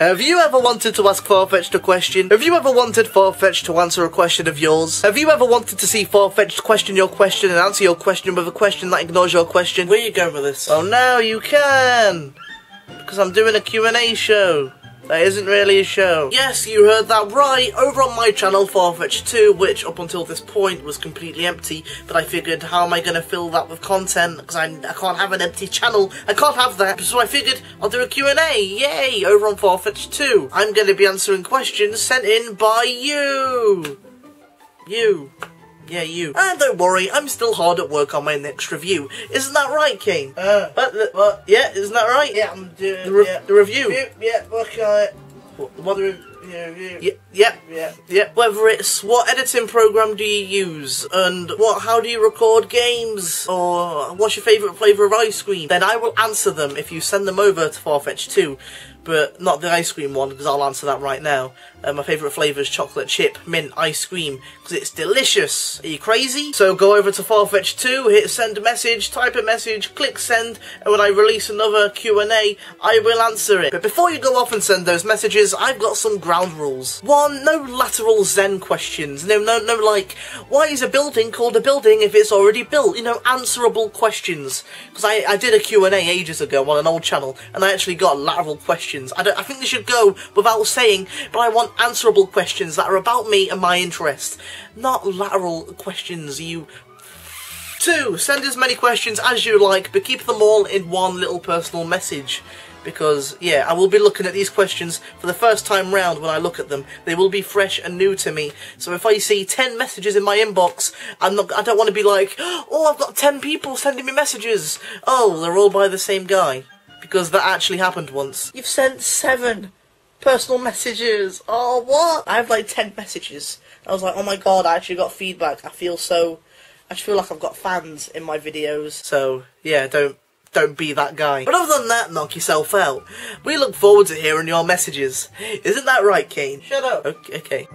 Have you ever wanted to ask Farfetch'd a question? Have you ever wanted Farfetch'd to answer a question of yours? Have you ever wanted to see Farfetch'd question your question and answer your question with a question that ignores your question? Where you going with this? Oh, now you can! Because I'm doing a Q&A show. That isn't really a show. Yes, you heard that right. Over on my channel, Farfetch'd 2, which up until this point was completely empty, but I figured, how am I going to fill that with content? Because I, I can't have an empty channel. I can't have that. So I figured, I'll do a Q&A. Yay! Over on Farfetch'd 2. I'm going to be answering questions sent in by you. You. Yeah, you. And don't worry, I'm still hard at work on my next review. Isn't that right, Kane? Uh, What? the- what? Yeah, isn't that right? yeah, I'm doing The, re- yeah. the review. Yeah, yeah, working on it. What? what The re- yeah, yeah, yeah, yeah, yeah. yeah. Whether it's what editing program do you use, and what? How do you record games, or what's your favourite flavour of ice cream? Then I will answer them if you send them over to Farfetch'd 2. but not the ice cream one because I'll answer that right now. Uh, my favourite flavour is chocolate chip mint ice cream because it's delicious. Are you crazy? So go over to Farfetch'd 2, hit send a message, type a message, click send, and when I release another Q&A, I will answer it. But before you go off and send those messages, I've got some ground rules. One, no lateral zen questions. No, no, no, like, why is a building called a building if it's already built? You know, answerable questions. Because I, I did a Q&A ages ago on an old channel, and I actually got lateral questions. I, don't, I think they should go without saying, but I want answerable questions that are about me and my interest. Not lateral questions, you Two, send as many questions as you like, but keep them all in one little personal message. Because, yeah, I will be looking at these questions for the first time round when I look at them. They will be fresh and new to me. So if I see 10 messages in my inbox, I'm not, I don't want to be like, oh, I've got 10 people sending me messages. Oh, they're all by the same guy. Because that actually happened once. You've sent seven personal messages. Oh, what? I have like 10 messages. I was like, oh my god, I actually got feedback. I feel so... I just feel like I've got fans in my videos. So, yeah, don't don't be that guy. But other than that, knock yourself out. We look forward to hearing your messages. Isn't that right, Kane? Shut up. Okay. okay.